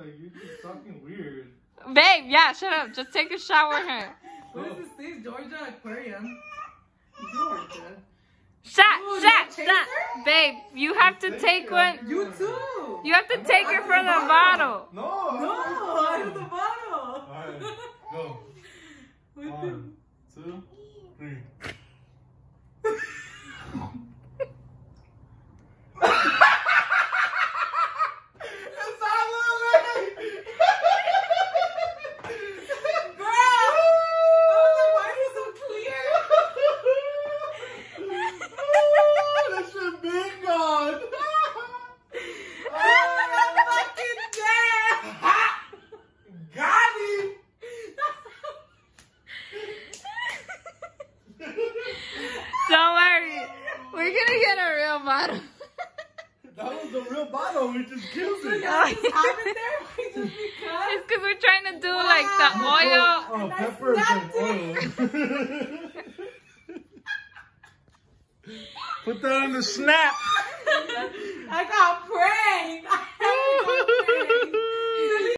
Like you're just talking weird. Babe, yeah, shut up. Just take a shower with her. What does this say? Georgia Aquarium. Georgia. Shot, Ooh, oh, shot, no chaser? shot. Babe, you have to take one. You too. You have to I'm take it I from the took bottle. No. No, I have the bottle. Alright, go. One, two, three. You're gonna get a real bottle. that was a real bottle. We just killed it. Yeah, there. it's because we're trying to do wow. like the oil. Oh, and oh, pepper and oil. Put that on the snap. I got pranked.